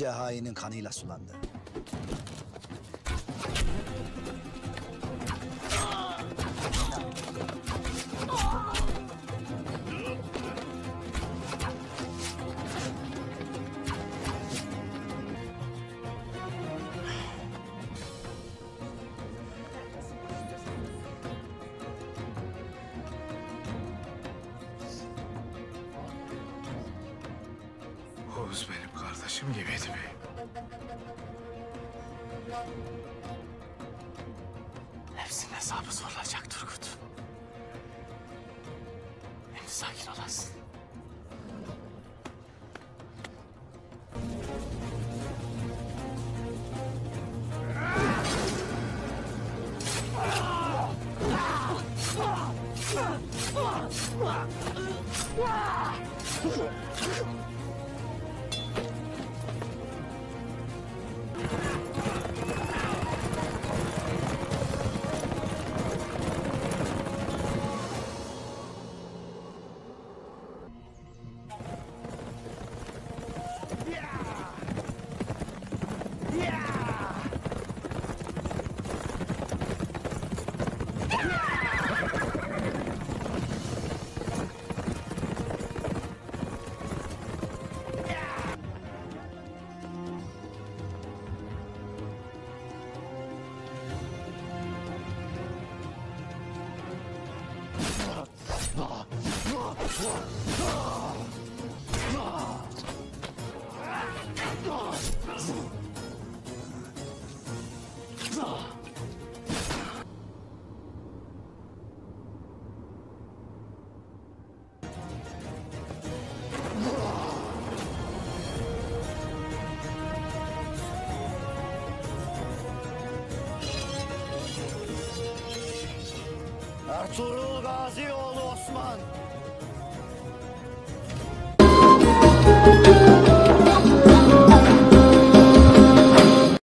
nice hainin kanıyla sulandı. Oğuz benim kardeşim gibiydi beyim. Hepsinin hesabı sorulacak Turgut. Şimdi sakin olasın. Ah! Ertuğrul Gazi oğlu Osman